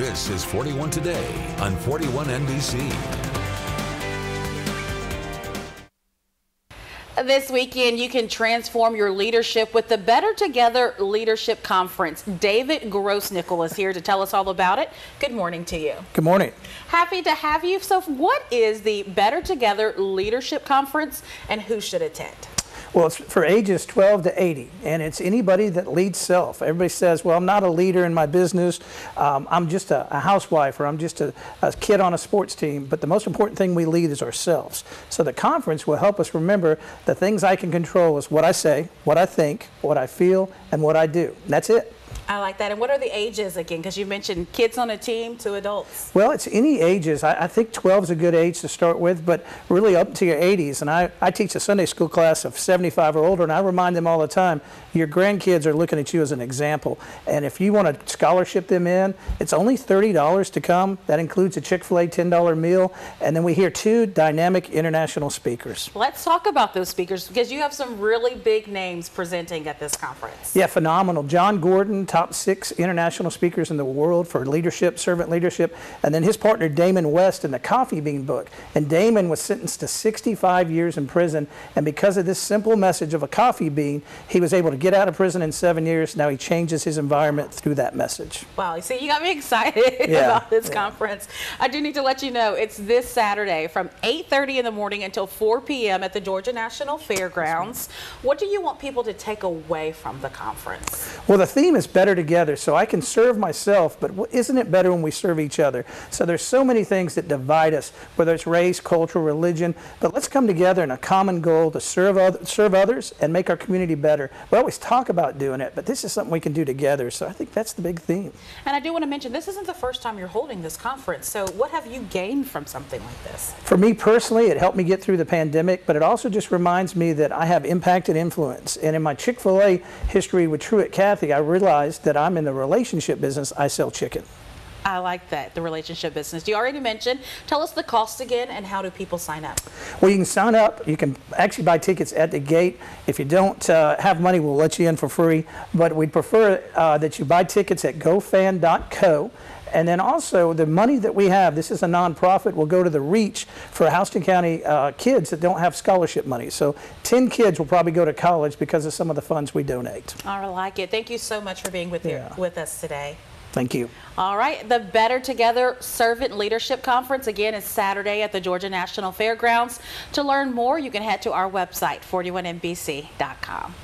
This is 41 Today on 41 NBC. This weekend, you can transform your leadership with the Better Together Leadership Conference. David Grossnickel is here to tell us all about it. Good morning to you. Good morning. Happy to have you. So, what is the Better Together Leadership Conference and who should attend? Well, it's for ages 12 to 80, and it's anybody that leads self. Everybody says, well, I'm not a leader in my business. Um, I'm just a, a, housewife or I'm just a, a, kid on a sports team. But the most important thing we lead is ourselves. So the conference will help us remember the things I can control is what I say, what I think, what I feel, and what I do. And that's it. I like that. And what are the ages again? Because you mentioned kids on a team to adults. Well, it's any ages. I, I, think 12 is a good age to start with, but really up to your 80s. And I, I teach a Sunday school class of 75 or older, and I remind them all the time your grandkids are looking at you as an example. And if you want to scholarship them in, it's only $30 to come. That includes a Chick fil A $10 meal. And then we hear two dynamic international speakers. Let's talk about those speakers because you have some really big names presenting at this conference. Yeah, phenomenal. Jon Gordon, top six international speakers in the world for leadership, servant leadership, and then his partner Damon West in the Coffee Bean book. And Damon was sentenced to 65 years in prison, and because of this simple message of a coffee bean, he was able to get out of prison in seven years. Now he changes his environment through that message. Wow, see, you got me excited yeah, about this yeah. conference. I do need to let you know it's this Saturday from 8:30 in the morning until 4 p.m. at the Georgia National Fairgrounds. What do you want people to take away from the conference? Well, the theme is better together. So I can serve myself, but isn't it better when we serve each other? So there's so many things that divide us, whether it's race, culture, religion, but let's come together in a common goal to serve, other, serve others and make our community better. We always talk about doing it, but this is something we can do together. So I think that's the big theme. And I do want to mention, this isn't the first time you're holding this conference. So what have you gained from something like this? For me personally, it helped me get through the pandemic, but it also just reminds me that I have impact and influence. And in my Chick-fil-A history with Truett Cathy, I realized that I'm in the relationship business, I sell chicken. I like that, the relationship business. You already mentioned. Tell us the cost again and how do people sign up? Well, you can sign up. You can actually buy tickets at the gate. If you don't uh, have money, we'll let you in for free. But we'd prefer uh, that you buy tickets at gofan.co. And then also the money that we have, this is a nonprofit, will go to the REACH for Houston County uh, kids that don't have scholarship money. So 10 kids will probably go to college because of some of the funds we donate. I like it. Thank you so much for being with, yeah. with us today. Thank you. All right. The Better Together Servant Leadership Conference again is Saturday at the Georgia National Fairgrounds. To learn more, you can head to our website, 41NBC.com.